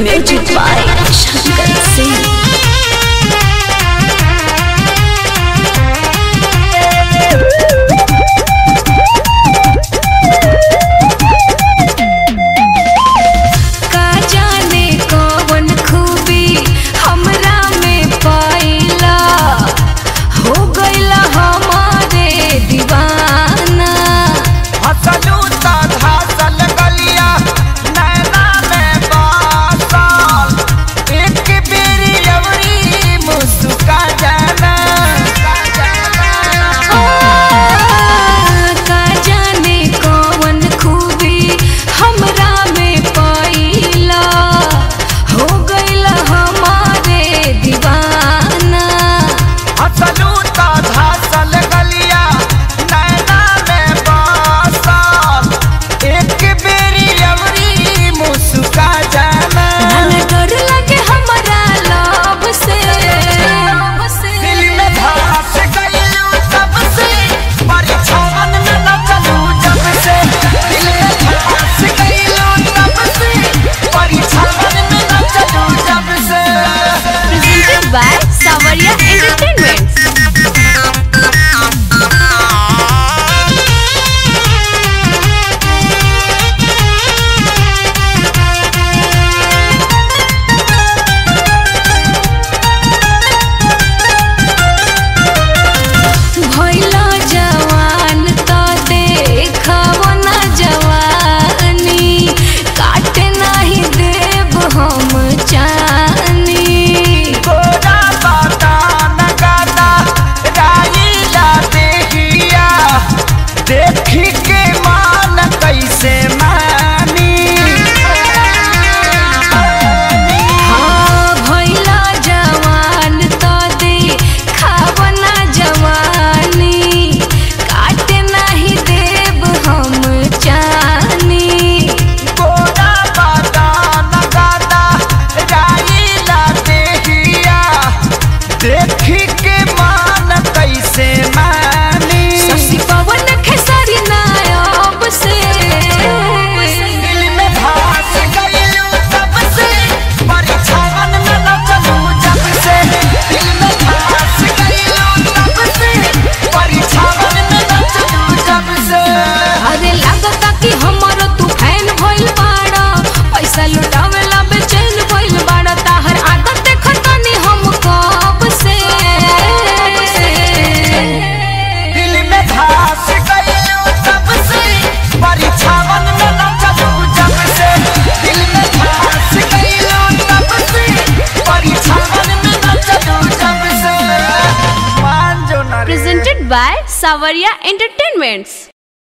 मुझ पाए Shankar by Savaria Entertainments.